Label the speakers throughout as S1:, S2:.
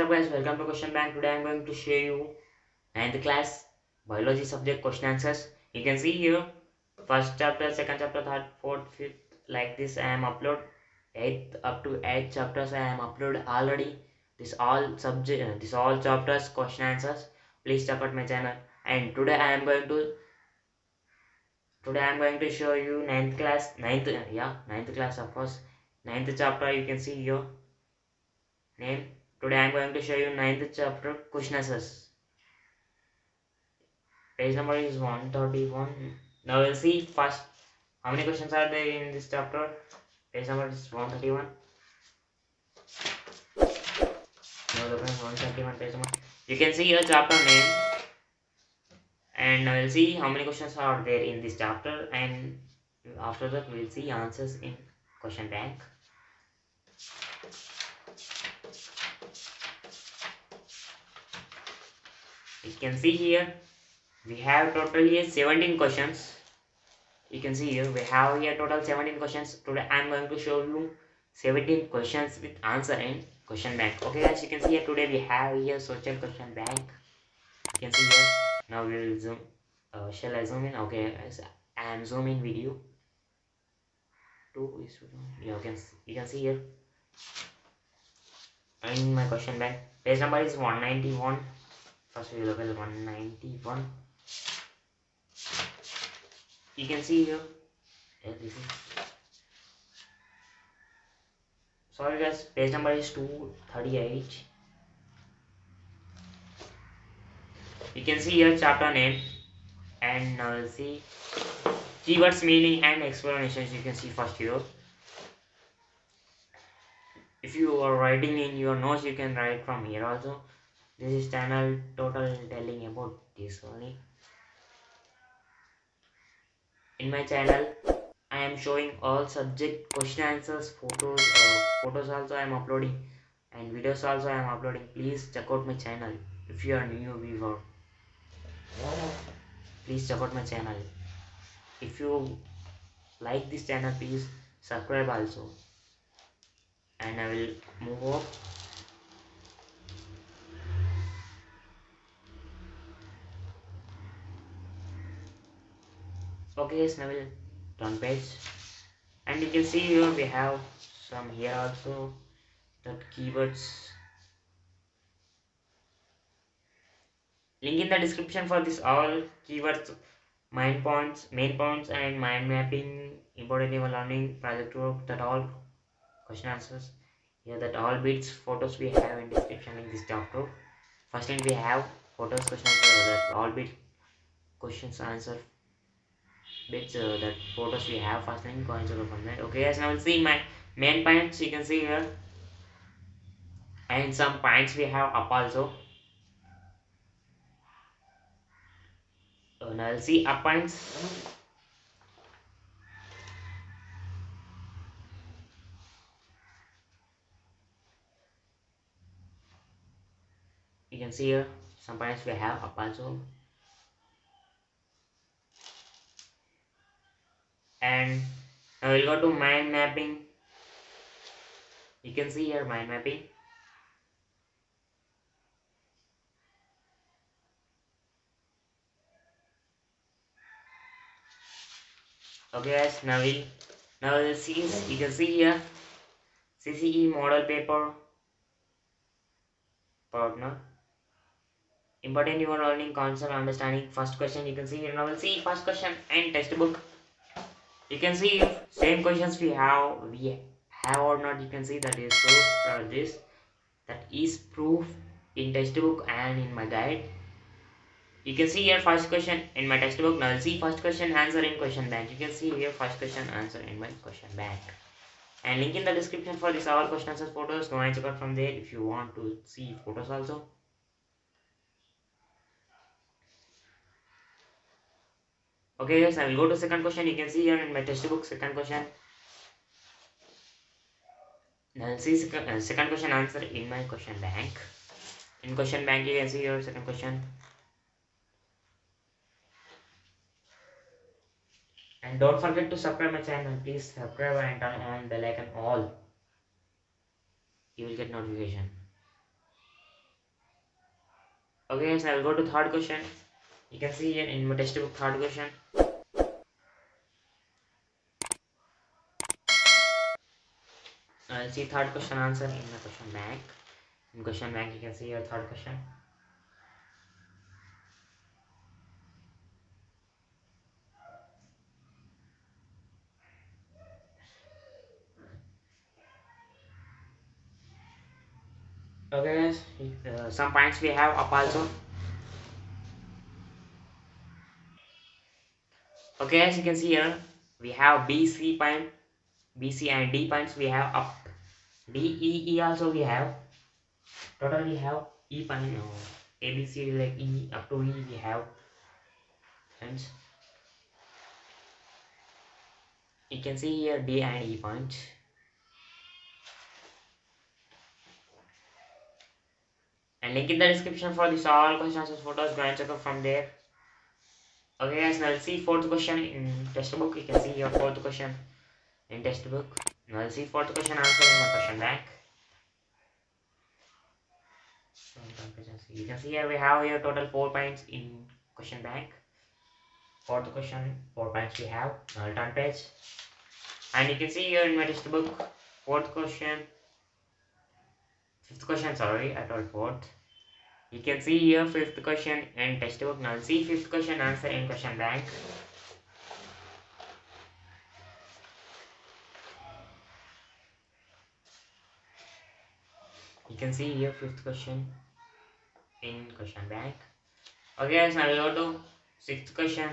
S1: up guys, welcome to question bank. Today I am going to show you 9th class biology subject question answers. You can see here first chapter, second chapter, third, fourth, fifth like this I am upload 8th up to 8 chapters I am upload already. This all subject, uh, this all chapters question answers. Please support my channel. And today I am going to today I am going to show you ninth class 9th yeah ninth class of course ninth chapter you can see here name today i am going to show you ninth chapter question page number is 131 now we'll see first how many questions are there in this chapter. Page number is 131 now the 131 page number. You can see your chapter name. And we'll see how many questions are there in this chapter. And after that we'll see answers in question bank you can see here we have totally 17 questions. You can see here we have here total 17 questions. Today i'm going to show you 17 questions with answer in question bank. Okay guys you can see here today we have here social question bank. You can see here now we will zoom uh, shall i zoom in? Okay guys i am zooming video. Two is you can you can see here. In my question bank page number is 191 first we look at 191 you can see here is sorry guys. Page number is 238 you can see here chapter name and now we'll see keywords meaning and explanations you can see first here. If you are writing in your notes you can write from here also this is channel total telling about this only. In my channel i am showing all subject question answers photos uh, photos also i am uploading and videos also i am uploading. Please check out my channel. If you are new viewer please check out my channel. If you like this channel please subscribe also. And i will move up okay now we'll turn page. And you can see here we have some here also that keywords. Link in the description for this all keywords mind points main points and mind mapping important even learning project work that all question answers. Here that all bits photos we have in description in this chapter first link we have photos question answer that all bit questions answer bits uh, that photos we have first link coins over from that okay guys now we'll see my main points. You can see here. And some points we have up also. So now we'll see up points. You can see here some points we have up also and now we'll go to mind mapping. You can see here mind mapping. Okay guys now we'll now we'll see you can see here. CCE model paper. Partner important you are learning concept understanding. First question you can see here. Now we'll see first question and textbook you can see same questions we have we have or not. You can see that is proof for uh, this that is proof in textbook and in my guide. You can see here first question in my textbook. Now see first question answer in question bank. You can see here first question answer in my question bank. And link in the description for this all question answers photos. Go and check out from there if you want to see photos also okay guys i will go to second question. You can see here in my textbook second question. Now see second, uh, second question answer in my question bank. In question bank you can see your second question. And don't forget to subscribe my channel. Please subscribe and turn on bell icon all. You will get notification. Okay, so I'll go to third question. You can see here in my textbook third question. I'll see third question answer in the question bank. In question bank, you can see your third question. Okay guys, uh, some points we have up also. Okay, as you can see here, we have B, C point, B, C and D points we have up. D, E, E also we have. Total we have E point, uh, A, B, C like E up to E we have. Hence, you can see here D and E points. and link in the description for this all questions and photos go and check out from there okay guys now let's see fourth question in textbook you can see your fourth question in textbook now let's see fourth question answer in my question bank you can see here we have here total four points in question bank fourth question four points we have. Now turn page. And you can see here in my textbook fourth question fifth question sorry I told fourth you can see here fifth question in textbook. Now see fifth question answer in question bank you can see here fifth question in question bank okay so now we go to sixth question.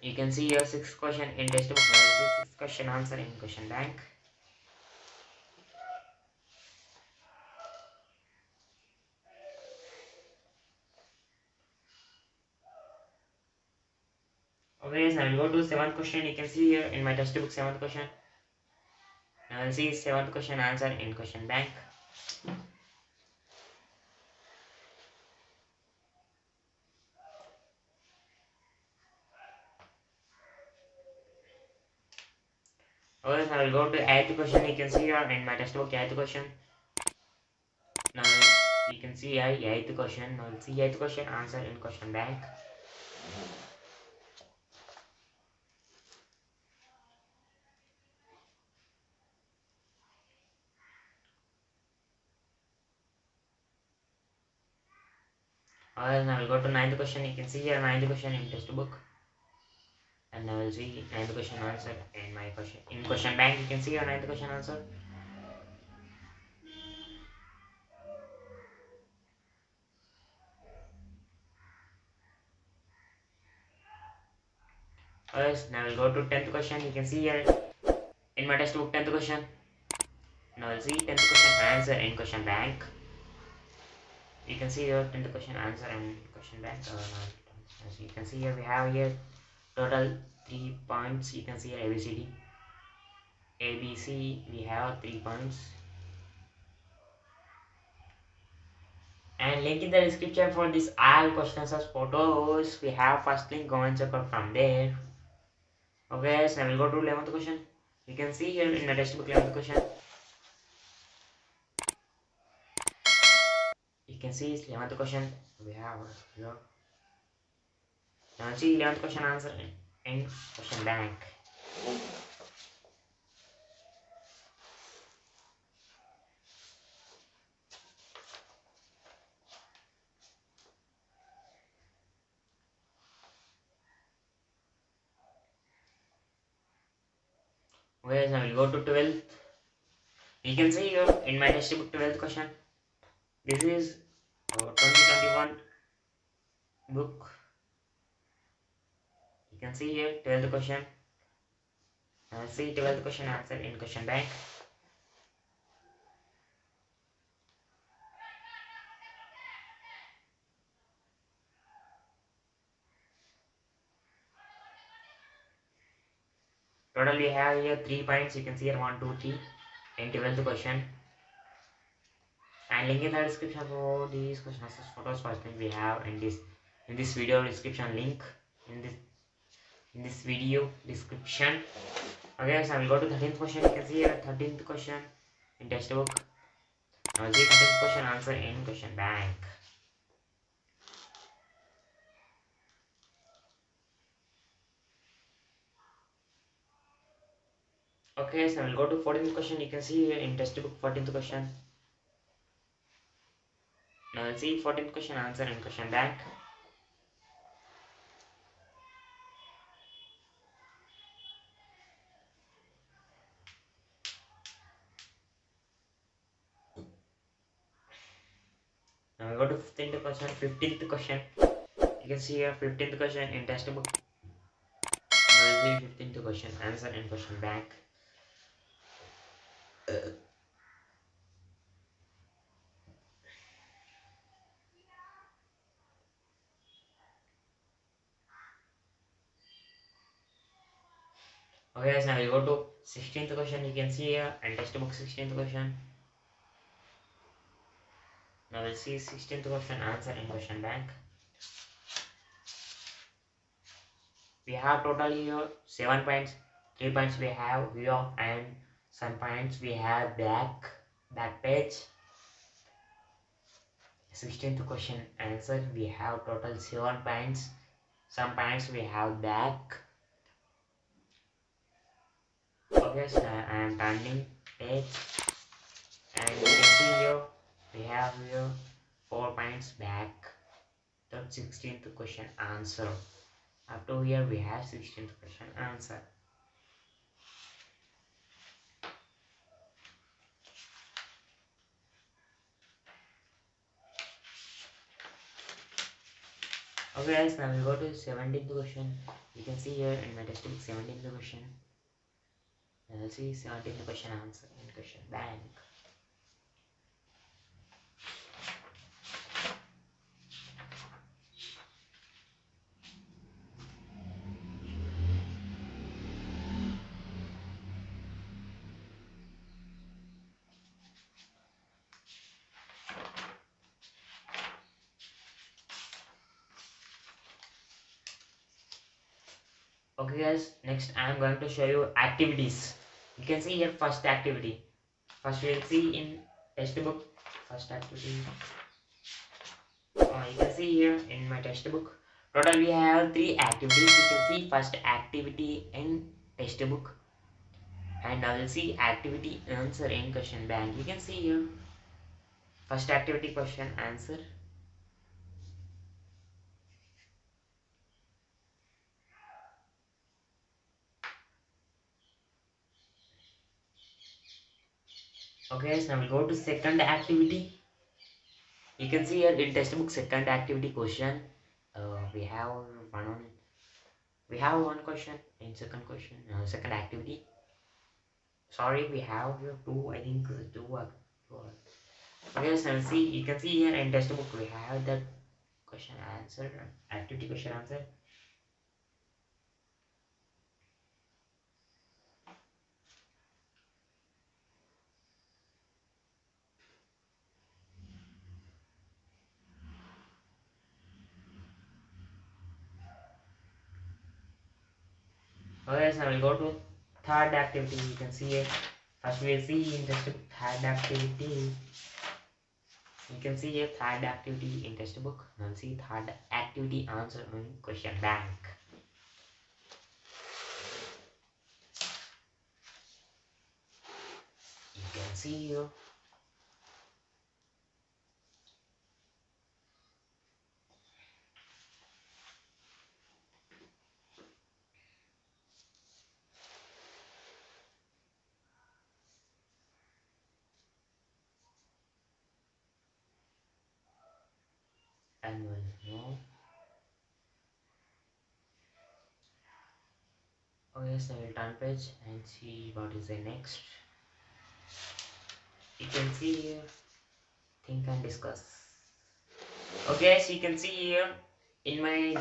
S1: You can see here sixth question in textbook. Now see sixth question answer in question bank Okay, so I'll go to seventh question. You can see here in my textbook seventh question. Now I'll see seventh question answer in question bank. Okay, so I'll go to eighth question. You can see here in my textbook eighth question. Now you can see eighth question. Now see eighth question answer in question bank. Alright, now we'll go to ninth question. You can see here ninth question in textbook. And now we'll see ninth question answer in my question. In question bank, you can see your ninth question answer. Alright, now we'll go to 10th question. You can see here in my textbook 10th question. Now we'll see 10th question answer in question bank you can see your 10th question answer and question bank uh, as you can see here we have here total three points. You can see here abcd abc we have three points. And link in the description for this all questions as photos. We have first link go and check out from there. Okay so we'll go to 11th question. You can see here in the textbook 11th question you can see 11th question we have here now see 11th question answer in question bank Okay, now we'll go to 12th. You can see here in my textbook 12th question. This is 2021 book you can see here 12th question. Uh, see 12th question answer in question bank. Total we have here three points. You can see here one two three. In 12th question and link in the description for these question answers photos first link we have in this in this video description link in this in this video description okay so i will go to 13th question you can see here 13th question in textbook Now see content question answer in question bank. Okay, so we'll go to 14th question. You can see in textbook 14th question. Let's see 14th question answer in question bank. Now we go to 15th question. 15th question. You can see here 15th question in textbook. Now see 15th question answer in question bank. Guys, now we go to 16th question. You can see here and textbook 16th question. Now we'll see 16th question answer in question bank. We have total here 7 points. 3 points we have here and some points we have back back page. 16th question answer we have total 7 points. Some points we have back. So I am turning page and you can see here we have here four points back. That 16th question answer. To here we have 16th question answer. Okay guys now we go to 17th question. You can see here in my textbook 17th question now let's see 17th question answer in question. Bank okay guys next i am going to show you activities. You can see here first activity. First we'll see in textbook first activity. Uh, you can see here in my textbook total we have three activities. You can see first activity in textbook and now we'll see activity answer in question bank. You can see here. First activity question answer okay so now we'll go to second activity. You can see here in textbook second activity question. Uh, we have one on we have one question in second question uh, second activity. Sorry we have two i think uh, two okay so see you can see here in textbook we have that question answer activity question answer Okay, so we'll go to third activity. You can see it. First we'll see in textbook third activity. You can see a third activity in textbook. Now see third activity answer in question bank. You can see here. and will know. Oh yes, I will turn page and see what is the next. You can see here, think and discuss. Okay, so you can see here in my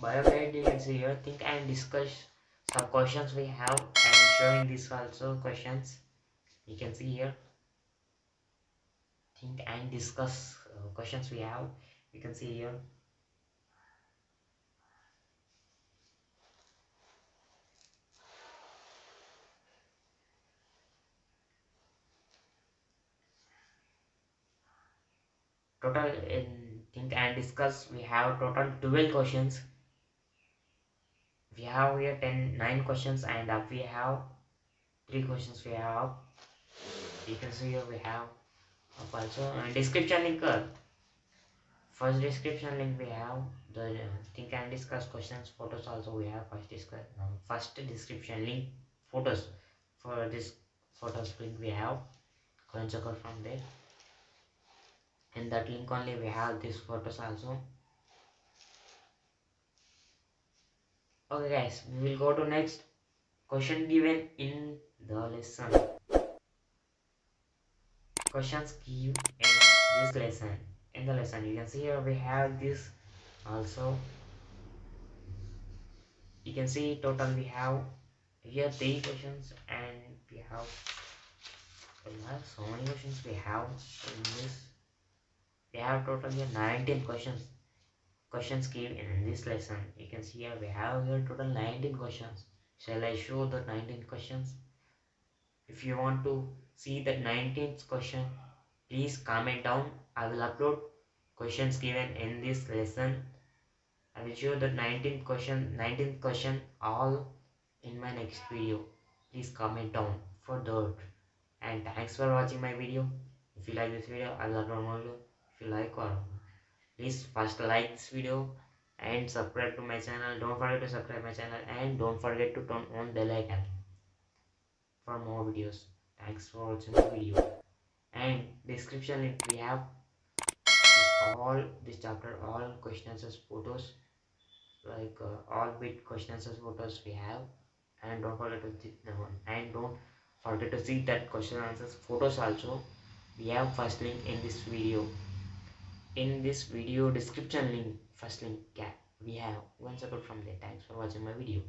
S1: bio guide, you can see here, think and discuss some questions we have. Am showing this also questions. You can see here, think and discuss uh, questions we have. You can see here. Total in think and discuss we have total 12 questions. We have here 10 9 questions and up we have three questions we have. You can see here we have up also. And description link uh, first description link we have the think and discuss questions photos also we have first discuss first description link photos. For this photos link we have. Check out from there in that link only we have these photos also. Okay guys we will go to next question given in the lesson. Questions given in this lesson. In the lesson you can see here we have this also. You can see total we have here three questions and we have we have so many questions we have in this have total here 19 questions. Questions given in this lesson. You can see here we have here total 19 questions. Shall i show the 19 questions? If you want to see the 19th question please comment down. I will upload questions given in this lesson. I will show the 19th question 19th question all in my next video. Please comment down for that. And thanks for watching my video. If you like this video i will upload more video like or please first like this video and subscribe to my channel. Don't forget to subscribe my channel and don't forget to turn on bell icon for more videos. Thanks for watching the video. And description we have. All this chapter all question answers photos like uh, all bit question answers photos we have. And don't forget to see the one. And don't forget to see that question answers photos also. We have first link in this video in this video description link first link yeah, we have one support from there. Thanks for watching my video.